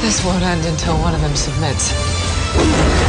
This won't end until one of them submits.